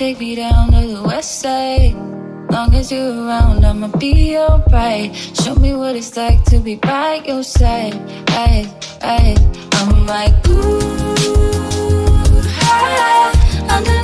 take me down to the west side. Long as you're around, I'ma be alright. Show me what it's like to be by your side. I, I, I'm like, ooh, high, under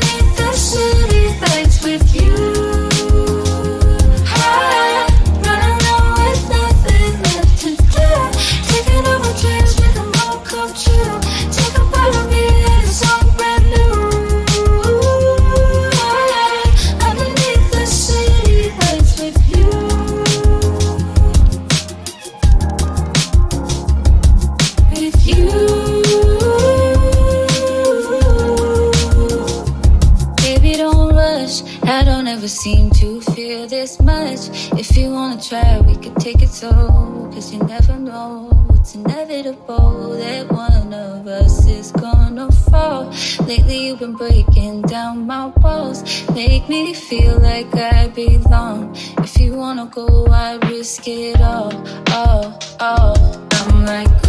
inevitable that one of us is gonna fall. Lately, you've been breaking down my walls, make me feel like I belong. If you wanna go, I risk it all, all, all. I'm like.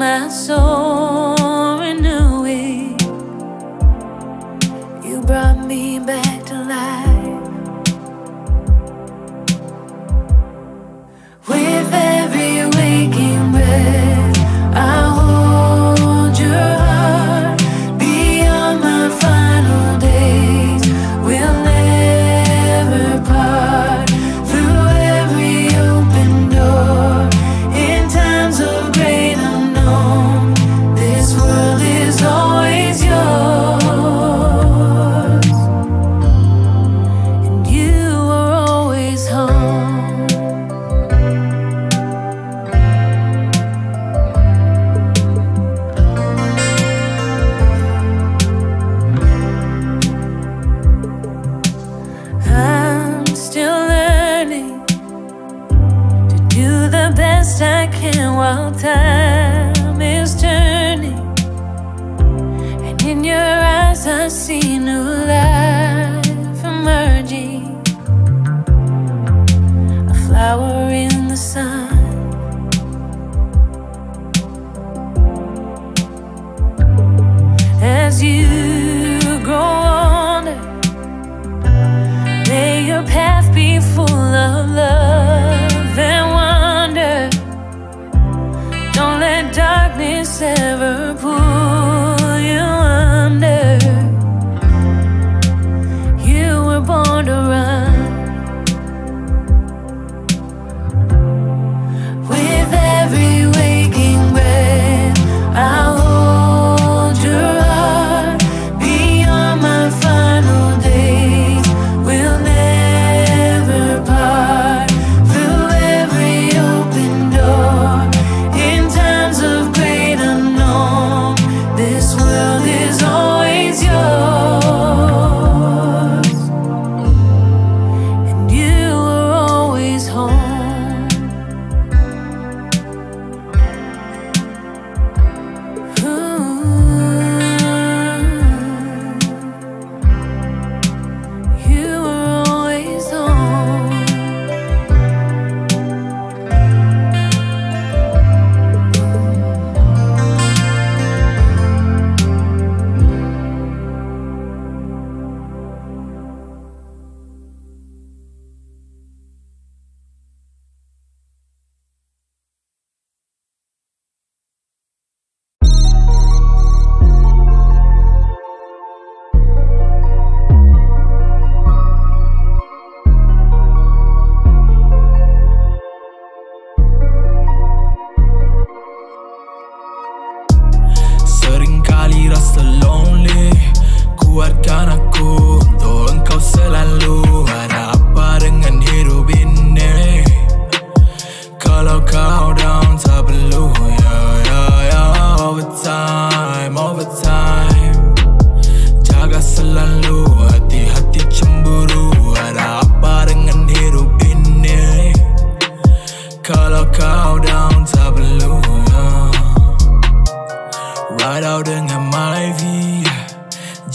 my soul.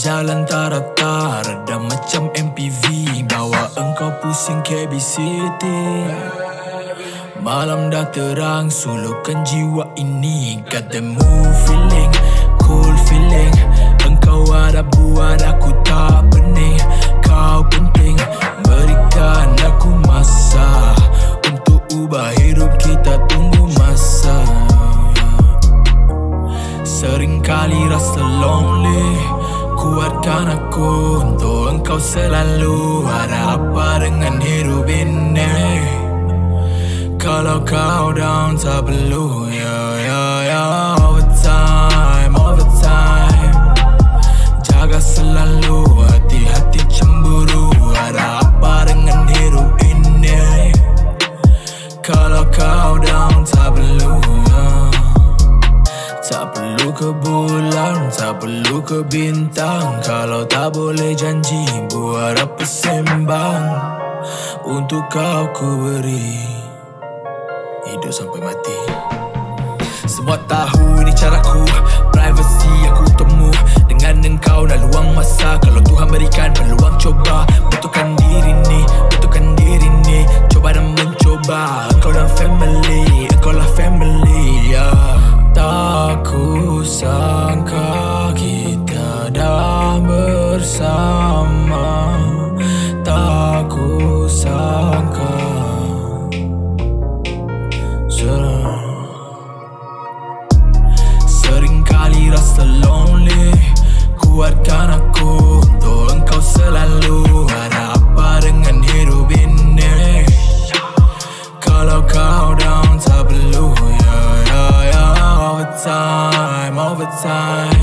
Jalan tak rata Reda macam MPV Bawa engkau pusing KB City Malam dah terang Sulukan jiwa ini. Got the mood feeling Cool feeling. Engkau ada buat aku tak pening Kau penting Berikan aku masa. Untuk ubah hidup kita tunggu masa. Seringkali rasa lonely Kuatkan aku untuk engkau selalu Ada apa dengan hidup ini Kalau kau down tak perlu yeah, ke bulan, tak perlu ke bintang. Kalau tak boleh janji, buat apa sembang. Untuk kau ku beri Hidup sampai mati. Semua tahu ini caraku Privacy aku temu. Dengan engkau nak luang masa Kalau Tuhan berikan peluang coba Betulkan diri ni, betulkan diri ni. Coba dan mencoba Engkau dan family, sangka kita dah bersama Tak ku sangka. Ser- Seringkali rasa lonely Kuatkan aku Untuk engkau selalu Ada time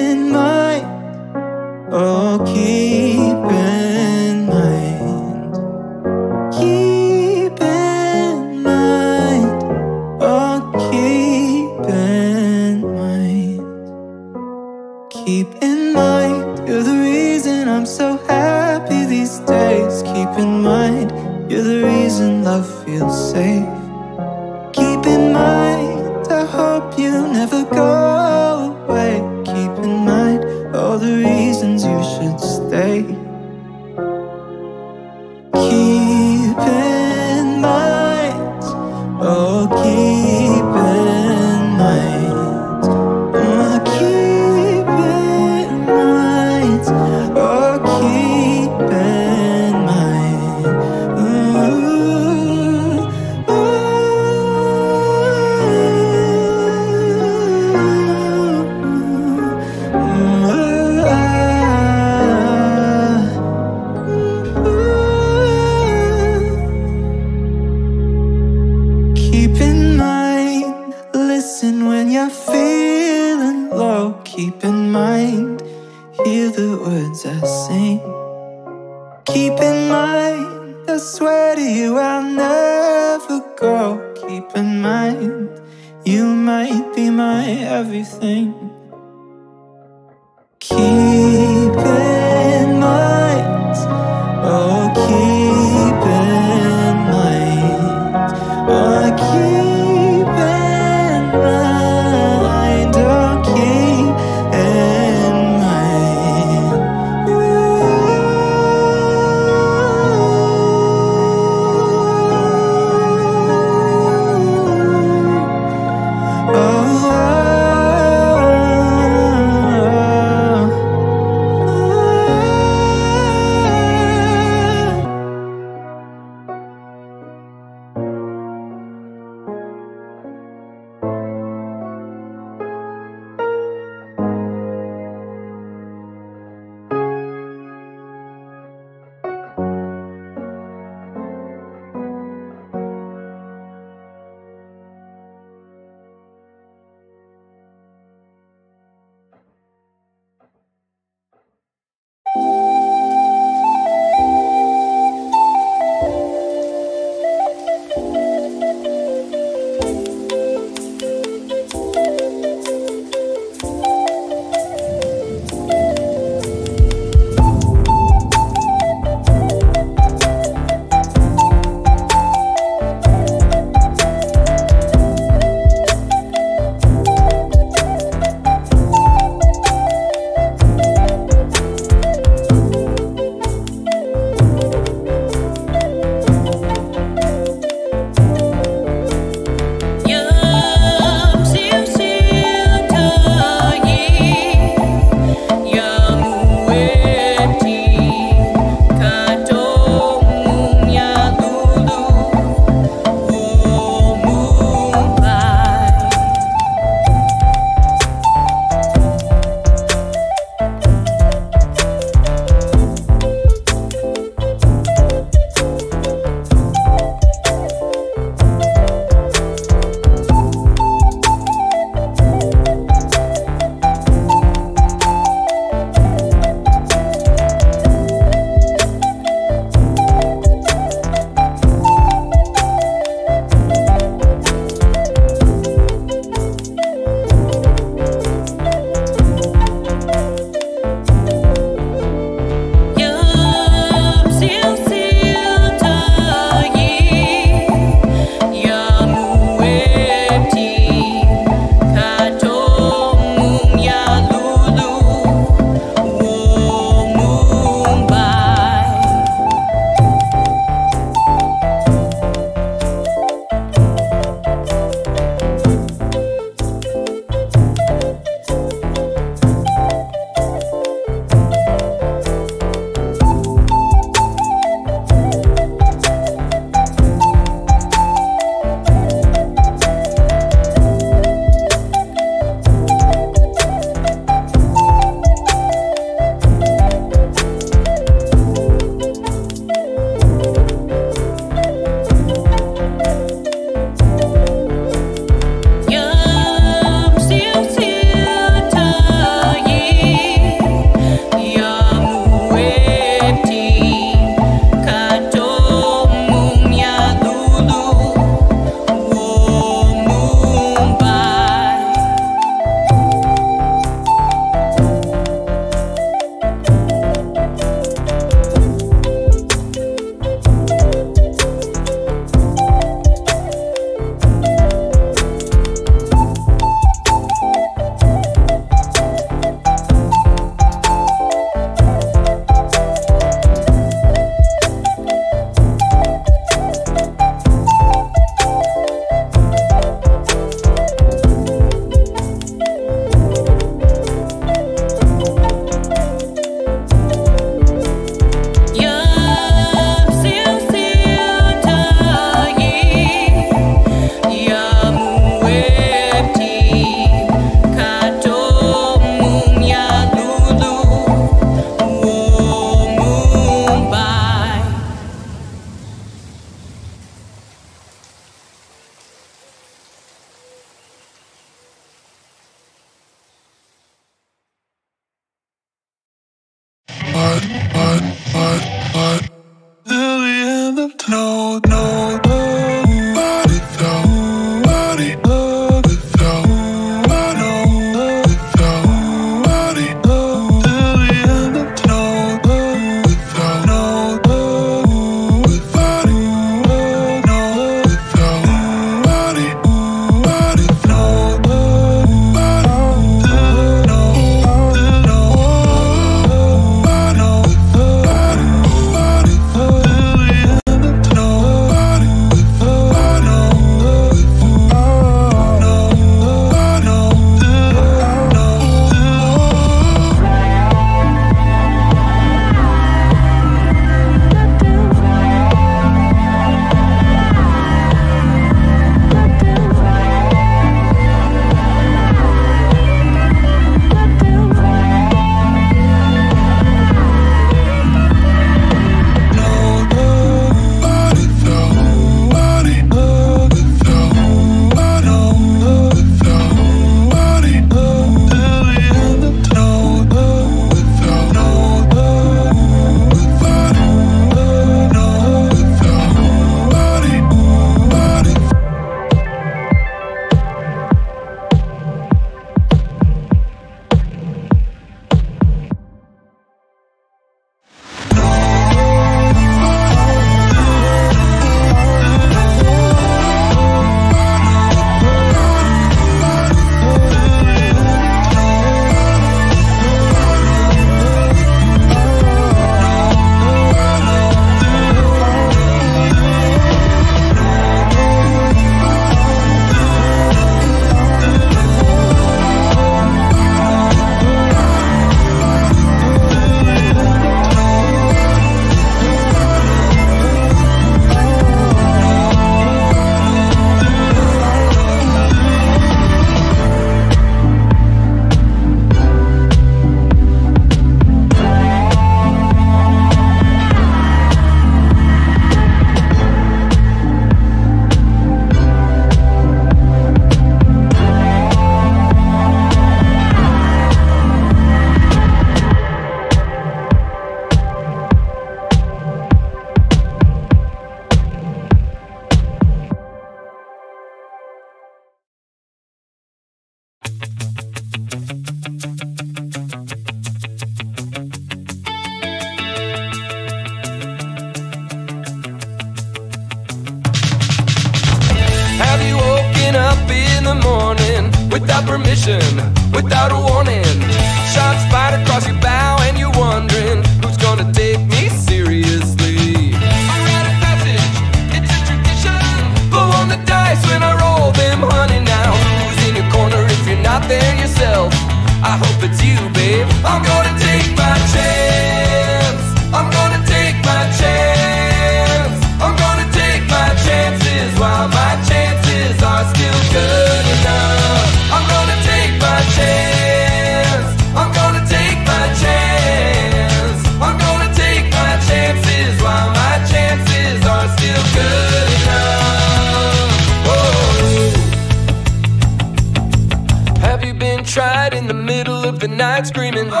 screaming?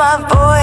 My voice?